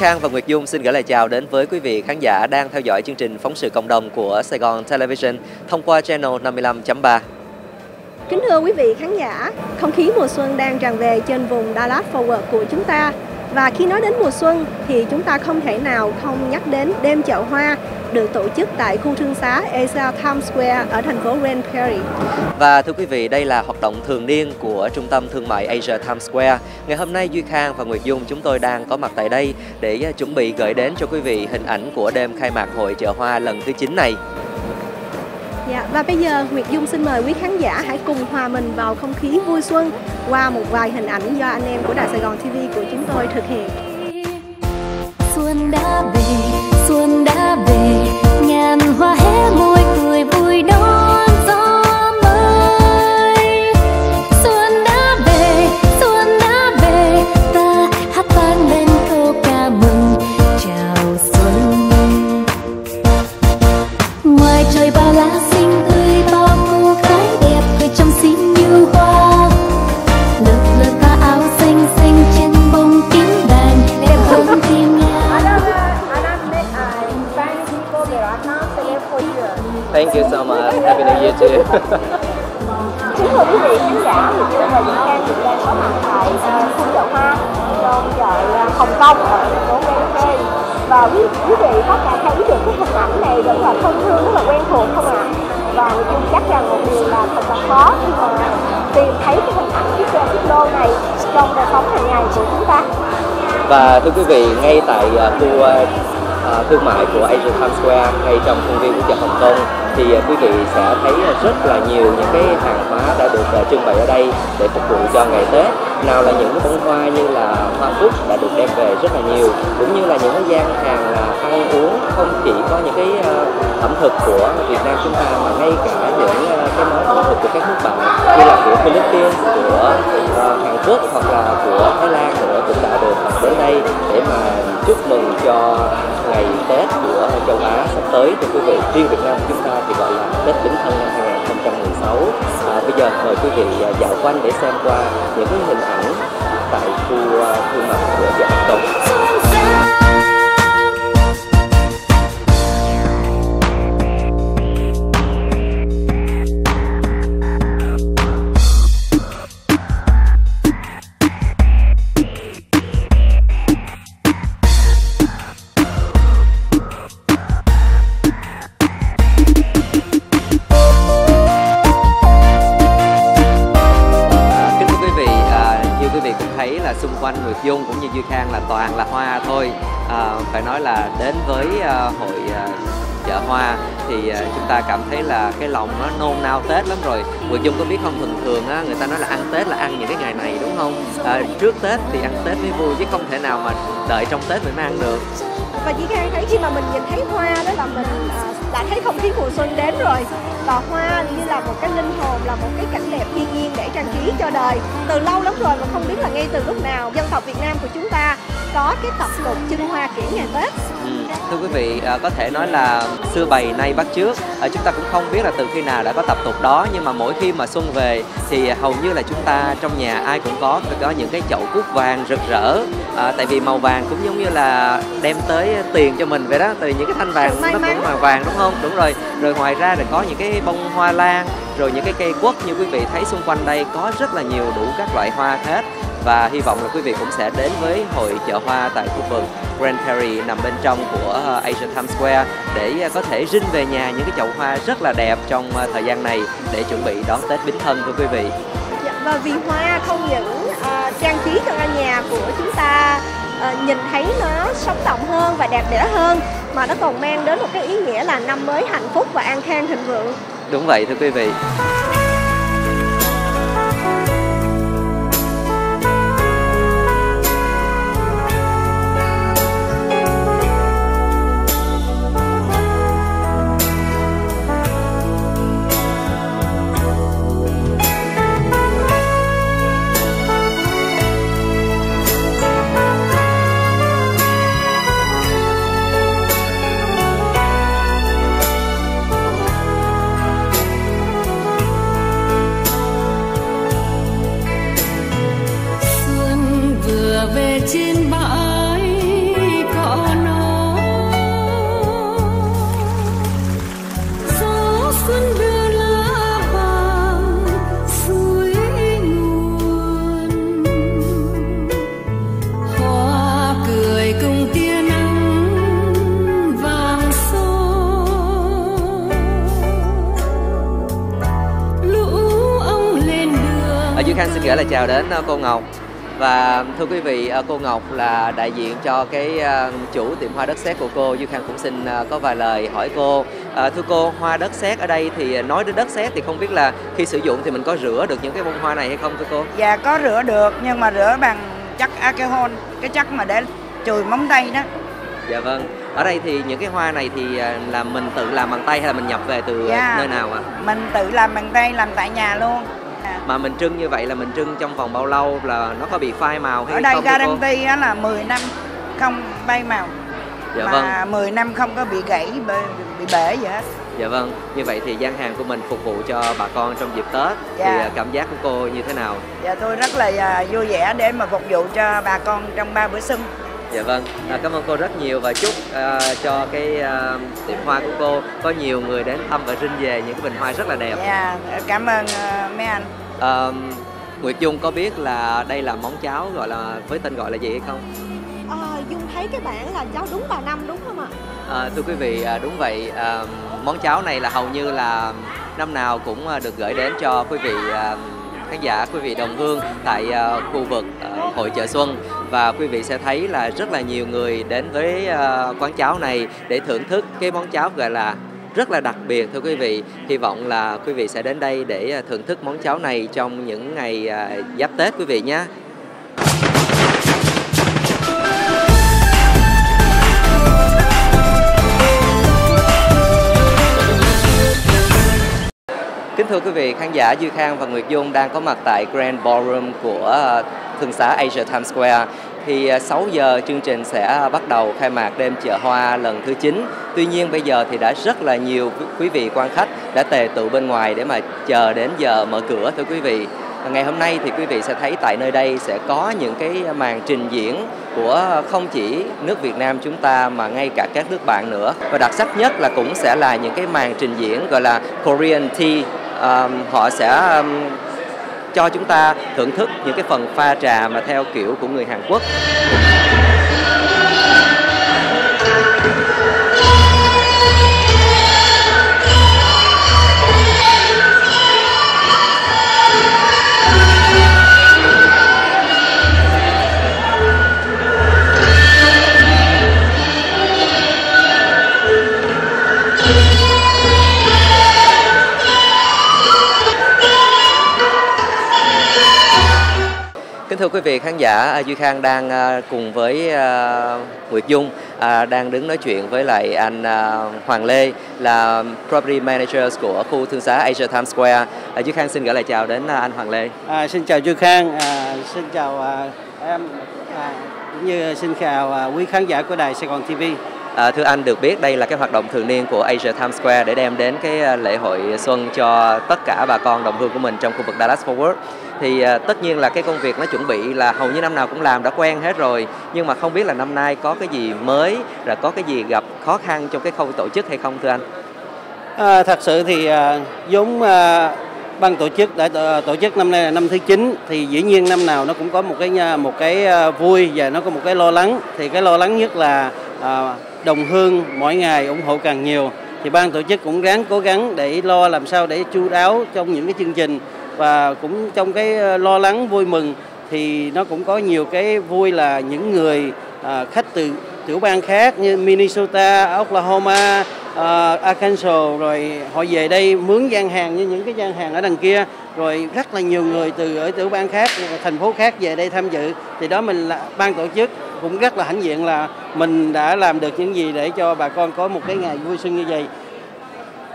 Khang và Nguyệt Dung xin gửi lời chào đến với quý vị khán giả đang theo dõi chương trình phóng sự cộng đồng của Sài Gòn Television thông qua channel 55.3. Kính thưa quý vị khán giả, không khí mùa xuân đang tràn về trên vùng Dallas Fort Worth của chúng ta. Và khi nói đến mùa xuân thì chúng ta không thể nào không nhắc đến đêm chợ hoa được tổ chức tại khu thương xá Asia Times Square ở thành phố Grand Prairie. Và thưa quý vị, đây là hoạt động thường niên của Trung tâm Thương mại Asia Times Square. Ngày hôm nay Duy Khang và Nguyệt Dung chúng tôi đang có mặt tại đây để à, chuẩn bị gửi đến cho quý vị hình ảnh của đêm khai mạc hội chợ hoa lần thứ 9 này. Dạ, và bây giờ Nguyệt Dung xin mời quý khán giả hãy cùng hòa mình vào không khí vui xuân qua một vài hình ảnh do anh em của Đài Sài Gòn TV của chúng tôi thực hiện. Xuân đã về, xuân đã về, ngàn hoa hé môi cười vui đón Thank you so much. Happy New Year too. Kính thưa quý vị khán giả, Nguyệt Dung và Duy Khang hiện đang có mặt tại khu chợ hoa trong chợ Hồng Kông ở thành phố Prairie. Và quý, quý vị có thể thấy được cái hình ảnh này rất là thân thương, rất là quen thuộc không ạ? Và Dung chắc rằng một điều là thật là khó khi mà tìm thấy cái hình ảnh chiếc xe chiếc lô này trong đời sống hàng ngày của chúng ta. Và thưa quý vị, ngay tại à, khu Ờ, thương mại của Asia Times Square ngay trong khuôn viên của chợ Hồng Kông thì ờ, quý vị sẽ thấy rất là nhiều những cái hàng hóa đã được ờ, trưng bày ở đây để phục vụ cho ngày Tết. Nào là những cái bông hoa như là hoa cúc đã được đem về rất là nhiều, cũng như là những cái gian hàng là ăn uống không chỉ có những cái ẩm thực của Việt Nam chúng ta mà ngay cả những cái món ẩm thực của các nước bạn như là của Philippines, của Hàn Quốc hoặc là của Thái Lan nữa cũng đã được đến đây để mà chúc mừng cho ngày Tết của châu Á sắp tới thưa quý vị. Riêng Việt Nam chúng ta thì gọi là Tết Bính Thân năm 2016. À, bây giờ mời quý vị à, dạo quanh để xem qua những hình ảnh tại khu à, thương mại của chợ Hồng Kông. Ta cảm thấy là cái lòng nó nôn nao Tết lắm rồi. Nguyệt Dung có biết không thường thường á người ta nói là ăn Tết là ăn những cái ngày này đúng không? À, trước Tết thì ăn Tết mới vui chứ không thể nào mà đợi trong Tết mới ăn được. Và chị Khang thấy khi mà mình nhìn thấy hoa đó là mình à, đã thấy không khí mùa xuân đến rồi và hoa như là một cái linh hồn là một cái cảnh đẹp thiên nhiên để trang trí cho đời từ lâu lắm rồi mà không biết là ngay từ lúc nào dân tộc Việt Nam của chúng ta có cái tập tục trưng hoa kiển ngày Tết ừ, thưa quý vị, à, có thể nói là xưa bày nay bắt trước. À, chúng ta cũng không biết là từ khi nào đã có tập tục đó, nhưng mà mỗi khi mà xuân về thì hầu như là chúng ta trong nhà ai cũng có có những cái chậu cúc vàng rực rỡ. À, tại vì màu vàng cũng giống như là đem tới tiền cho mình vậy đó. Tại vì những cái thanh vàng nó cũng màu vàng đúng không? Đúng rồi. Rồi ngoài ra là có những cái bông hoa lan, rồi những cái cây quất như quý vị thấy xung quanh đây có rất là nhiều đủ các loại hoa hết và hy vọng là quý vị cũng sẽ đến với hội chợ hoa tại khu vực Grand Prairie nằm bên trong của uh, Asia Times Square để uh, có thể rinh về nhà những cái chậu hoa rất là đẹp trong uh, thời gian này để chuẩn bị đón Tết Bính Thân thưa quý vị. Dạ, và vì hoa không những à, trang trí cho căn nhà của chúng ta nhìn thấy nó sống động hơn và đẹp đẽ hơn, mà nó còn mang đến một cái ý nghĩa là năm mới hạnh phúc và an khang thịnh vượng Đúng vậy thưa quý vị. về trên bãi cỏ nó gió xuân đưa lá vàng suối nguồn. Hoa cười cùng tia nắng vàng xô lũ ông lên đường à, Duy Khanh xin gửi lời chào đến ờ, cô Ngọc và thưa quý vị, cô Ngọc là đại diện cho cái chủ tiệm hoa đất sét của cô. Duy Khang cũng xin có vài lời hỏi cô. À, thưa cô, hoa đất sét ở đây thì nói đến đất sét thì không biết là khi sử dụng thì mình có rửa được những cái bông hoa này hay không thưa cô? Dạ có rửa được nhưng mà rửa bằng chất alcohol, cái chất mà để chùi móng tay đó. Dạ vâng. Ở đây thì những cái hoa này thì là mình tự làm bằng tay hay là mình nhập về từ dạ, nơi nào ạ? À? Mình tự làm bằng tay, làm tại nhà luôn mà mình trưng như vậy là mình trưng trong vòng bao lâu? Là nó có bị phai màu hay ở đây không guarantee á là 10 năm không bay màu. Dạ mà vâng. 10 năm không có bị gãy bị bể gì hết. Dạ vâng. Như vậy thì gian hàng của mình phục vụ cho bà con trong dịp tết. Dạ. thì à, cảm giác của cô như thế nào? Dạ tôi rất là à, vui vẻ để mà phục vụ cho bà con trong ba bữa xuân Dạ vâng, à, cảm ơn cô rất nhiều và chúc à, cho cái à, tiệm hoa của cô có nhiều người đến thăm và rinh về những cái bình hoa rất là đẹp. Dạ, cảm ơn uh, mấy anh. À, Nguyệt Dung có biết là đây là món cháo gọi là với tên gọi là gì hay không? À, Dung thấy cái bảng là cháo đúng bà năm đúng không ạ? À, thưa quý vị, à, đúng vậy. À, món cháo này là hầu như là năm nào cũng được gửi đến cho quý vị à, khán giả, quý vị đồng hương tại uh, khu vực uh, hội chợ Xuân và quý vị sẽ thấy là rất là nhiều người đến với uh, quán cháo này để thưởng thức cái món cháo gọi là rất là đặc biệt thưa quý vị. Hy vọng là quý vị sẽ đến đây để à, thưởng thức món cháo này trong những ngày à, giáp tết quý vị nhé. Kính thưa quý vị, khán giả Duy Khang và Nguyệt Dung đang có mặt tại Grand Ballroom của à, thương xá Asia Times Square thì à, 6 giờ chương trình sẽ bắt đầu khai mạc đêm chợ hoa lần thứ 9. Tuy nhiên bây giờ thì đã rất là nhiều quý vị quan khách đã tề tụ bên ngoài để mà chờ đến giờ mở cửa thưa quý vị. Ngày hôm nay thì quý vị sẽ thấy tại nơi đây sẽ có những cái màn trình diễn của không chỉ nước Việt Nam chúng ta mà ngay cả các nước bạn nữa. Và đặc sắc nhất là cũng sẽ là những cái màn trình diễn gọi là Korean Tea. Um, họ sẽ um, cho chúng ta thưởng thức những cái phần pha trà mà theo kiểu của người Hàn Quốc. Thưa quý vị khán giả, à, Duy Khang đang à, cùng với à, Nguyệt Dung đang đứng nói chuyện với lại anh Hoàng Lê là Property Manager của khu thương xá Asia Times Square. Duy Khang xin gửi lời chào đến anh Hoàng Lê. À, xin chào Duy Khang, à, xin chào à, em, à, cũng như xin chào quý khán giả của đài Sài Gòn TV. À, thưa anh được biết đây là cái hoạt động thường niên của Asia Times Square để đem đến cái à, lễ hội xuân cho tất cả bà con đồng hương của mình trong khu vực Dallas Fort Worth. Thì à, tất nhiên là cái công việc nó chuẩn bị là hầu như năm nào cũng làm đã quen hết rồi. Nhưng mà không biết là năm nay có cái gì mới rồi có cái gì gặp khó khăn trong cái khâu tổ chức hay không thưa anh? À, thật sự thì à, giống à, ban tổ chức đã à, tổ chức năm nay là năm thứ 9 thì dĩ nhiên năm nào nó cũng có một cái một cái à, vui và nó có một cái lo lắng. Thì cái lo lắng nhất là à, đồng hương mỗi ngày ủng hộ càng nhiều thì ban tổ chức cũng ráng cố gắng để lo làm sao để chu đáo trong những cái chương trình. Và cũng trong cái ờ, lo lắng vui mừng thì nó cũng có nhiều cái vui là những người à, khách từ tiểu bang khác như Minnesota, Oklahoma, à, Arkansas rồi họ về đây mướn gian hàng như những cái gian hàng ở đằng kia. Rồi rất là nhiều người từ ở tiểu bang khác thành phố khác về đây tham dự. Thì đó mình là ban tổ chức cũng rất là hãnh diện là mình đã làm được những gì để cho bà con có một cái ngày vui xuân như vậy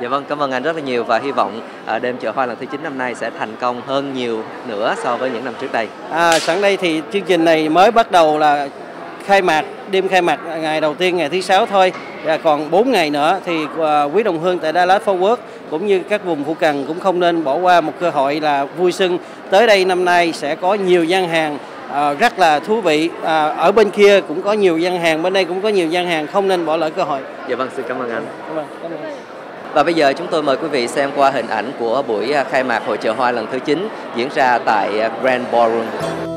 Dạ vâng, cảm ơn anh rất là nhiều và hy vọng à, đêm chợ hoa lần thứ 9 năm nay sẽ thành công hơn nhiều nữa so với những năm trước đây. À, sẵn đây thì chương trình này mới bắt đầu là khai mạc, đêm khai mạc ngày đầu tiên ngày thứ sáu thôi. Và còn 4 ngày nữa thì à, quý đồng hương tại Dallas Fort Worth cũng như các vùng phụ cận cũng không nên bỏ qua một cơ hội là vui xuân. Tới đây năm nay sẽ có nhiều gian hàng à, rất là thú vị. À, ở bên kia cũng có nhiều gian hàng, bên đây cũng có nhiều gian hàng, không nên bỏ lỡ cơ hội. Dạ vâng, xin cảm ơn anh. Cảm ơn. Cảm ơn. Và bây giờ chúng tôi mời quý vị xem qua hình ảnh của buổi à, khai mạc hội chợ hoa lần thứ 9 diễn ra tại Grand Ballroom.